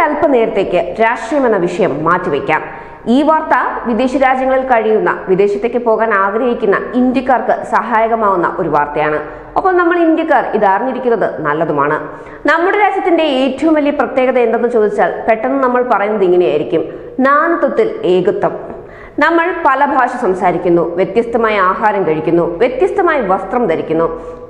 ഒരല്പനേരത്തേക്ക് രാഷ്ട്രീയം എന്ന വിഷയം മാറ്റിവെക്കാം. ഈ വാർത്ത വിദേശ രാജ്യങ്ങളിൽ കഴിയുന്ന വിദേശത്തേക്ക് പോകാൻ ആഗ്രഹിക്കുന്ന ഇന്ത്യക്കാർക്ക് സഹായകമാവുന്ന ഒരു വാർത്തയാണ്. ഒപ്പം നമ്മൾ ഇന്ത്യക്കാർ ഇത് അറിഞ്ഞിരിക്കുന്നത് നല്ലതുമാണ്. നമ്മുടെ രാജ്യത്തിന്റെ ഏറ്റവും വലിയ പ്രത്യേകത എന്തെന്ന് ചോദിച്ചാൽ പെട്ടെന്ന് നമ്മൾ പറയുന്നത് ഇങ്ങനെയായിരിക്കും. നാനത്വത്തിൽ ഏകത്വം. നമ്മൾ പല ഭാഷ സംസാരിക്കുന്നു വ്യത്യസ്തമായ ആഹാരം കഴിക്കുന്നു വ്യത്യസ്തമായ വസ്ത്രം ധരിക്കുന്നു.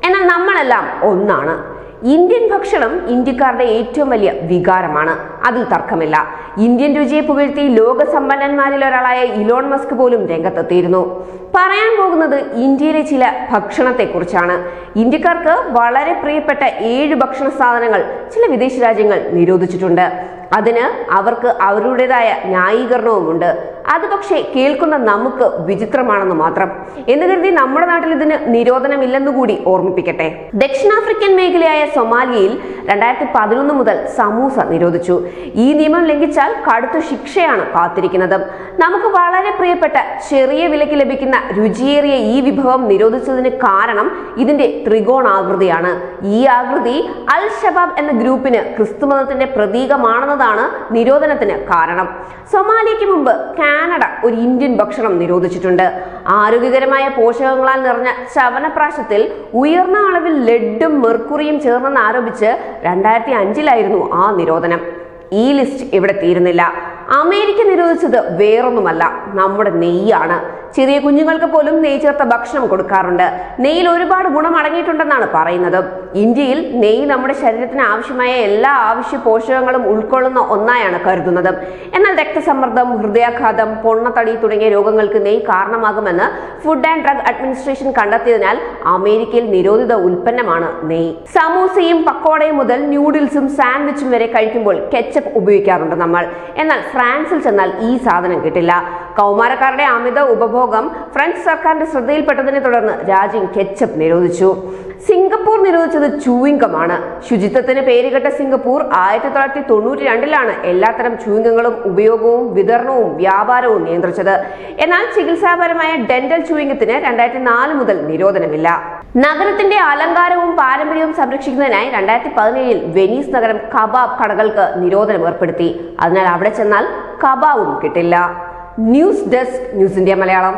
എന്നാൽ നമ്മളെല്ലാം ഒന്നാണ്. ഇന്ത്യൻ ഭക്ഷണം ഇന്ത്യക്കാരുടെ ഏറ്റവും വലിയ വികാരമാണ്. അതിൽ തർക്കമില്ല. ഇന്ത്യൻ രുചിയെ പുകഴ്ത്തി ലോക സമ്പന്നന്മാരിൽ ഒരാളായ ഇലോൺ മസ്ക് പോലും രംഗത്തെത്തിയിരുന്നു. പറയാൻ പോകുന്നത് ഇന്ത്യയിലെ ചില ഭക്ഷണത്തെക്കുറിച്ചാണ്. ഇന്ത്യക്കാർക്ക് വളരെ പ്രിയപ്പെട്ട ഏഴ് ഭക്ഷണ സാധനങ്ങൾ ചില വിദേശ രാജ്യങ്ങൾ നിരോധിച്ചിട്ടുണ്ട്. അതിന് അവർക്ക് അവരുടേതായ ന്യായീകരണവുമുണ്ട്. അത് പക്ഷേ കേൾക്കുന്ന നമുക്ക് വിചിത്രമാണെന്ന് മാത്രം. എന്ന് കരുതി നമ്മുടെ നാട്ടിൽ ഇതിന് നിരോധനമില്ലെന്നുകൂടി ഓർമ്മിപ്പിക്കട്ടെ. ദക്ഷിണാഫ്രിക്കൻ മേഖലയായ സൊമാലിയയിൽ രണ്ടായിരത്തി പതിനൊന്ന് മുതൽ സമൂസ നിരോധിച്ചു. ഈ നിയമം ലംഘിച്ചാൽ കടുത്ത ശിക്ഷയാണ് കാത്തിരിക്കുന്നത്. നമുക്ക് വളരെ പ്രിയപ്പെട്ട ചെറിയ വിലയ്ക്ക് ലഭിക്കുന്ന രുചിയേറിയ ഈ വിഭവം നിരോധിച്ചതിന് കാരണം ഇതിന്റെ ത്രികോണാകൃതിയാണ് ഈ ആകൃതി അൽ ഷബാബ് എന്ന ഗ്രൂപ്പിന് ക്രിസ്തുമതത്തിന്റെ പ്രതീകമാണെന്നതാണ് നിരോധനത്തിന് കാരണം. സൊമാലിയയ്ക്ക് മുമ്പ് കാനഡ ഒരു ഇന്ത്യൻ ഭക്ഷണം നിരോധിച്ചിട്ടുണ്ട്. ആരോഗ്യകരമായ പോഷകങ്ങളാൽ നിറഞ്ഞ ചവനപ്രാശത്തിൽ ഉയർന്ന അളവിൽ ലെഡും മെർക്കുറിയും ചേർന്നെന്ന് ആരോപിച്ച് രണ്ടായിരത്തി അഞ്ചിലായിരുന്നു ആ നിരോധനം. ഈ ലിസ്റ്റ് ഇവിടെ തീരുന്നില്ല. അമേരിക്ക നിരോധിച്ചത് വേറൊന്നുമല്ല നമ്മുടെ നെയ്യാണ്. ചെറിയ കുഞ്ഞുങ്ങൾക്ക് പോലും നെയ് ചേർത്ത ഭക്ഷണം കൊടുക്കാറുണ്ട്. നെയ്യിൽ ഒരുപാട് ഗുണം അടങ്ങിയിട്ടുണ്ടെന്നാണ് പറയുന്നത്. ഇന്ത്യയിൽ നെയ്യ് നമ്മുടെ ശരീരത്തിന് ആവശ്യമായ എല്ലാ ആവശ്യ പോഷകങ്ങളും ഉൾക്കൊള്ളുന്ന ഒന്നായാണ് കരുതുന്നത്. എന്നാൽ രക്തസമ്മർദ്ദം ഹൃദയാഘാതം പൊണ്ണത്തടി തുടങ്ങിയ രോഗങ്ങൾക്ക് നെയ്യ് കാരണമാകുമെന്ന് ഫുഡ് ആൻഡ് ഡ്രഗ് അഡ്മിനിസ്ട്രേഷൻ കണ്ടെത്തിയതിനാൽ അമേരിക്കയിൽ നിരോധിത ഉൽപ്പന്നമാണ് നെയ്യ്. സമൂസയും പക്കോടയും മുതൽ ന്യൂഡിൽസും സാൻഡ്വിച്ചും വരെ കഴിക്കുമ്പോൾ കെച്ചപ്പ് ഉപയോഗിക്കാറുണ്ട് നമ്മൾ. എന്നാൽ ഫ്രാൻസിൽ ചെന്നാൽ ഈ സാധനം കിട്ടില്ല. കൗമാരക്കാരുടെ അമിത ഉപഭോഗം ഫ്രഞ്ച് സർക്കാരിന്റെ ശ്രദ്ധയിൽപ്പെട്ടതിനെ തുടർന്ന് രാജ്യം കെച്ചപ്പ് നിരോധിച്ചു. സിംഗപ്പൂർ നിരോധിച്ചത് ചൂയിങ്കമാണ് ശുചിത്വത്തിന് പേരുകെട്ട സിംഗപ്പൂർ ആയിരത്തി തൊള്ളായിരത്തി തൊണ്ണൂറ്റി രണ്ടിലാണ് എല്ലാത്തരം ചൂയിങ്കങ്ങളും ഉപയോഗവും വിതരണവും വ്യാപാരവും നിയന്ത്രിച്ചത്. എന്നാൽ ചികിത്സാപരമായ ഡെന്റൽ ചൂയിങ്കത്തിന് രണ്ടായിരത്തി നാല് മുതൽ നിരോധനമില്ല. നഗരത്തിന്റെ അലങ്കാരവും പാരമ്പര്യവും സംരക്ഷിക്കുന്നതിനായി രണ്ടായിരത്തി പതിനേഴിൽ വെനീസ് നഗരം കബാബ് കടകൾക്ക് നിരോധനം ഏർപ്പെടുത്തി. അതിനാൽ അവിടെ ചെന്നാൽ കബാബും കിട്ടില്ല. News desk news India Malayalam.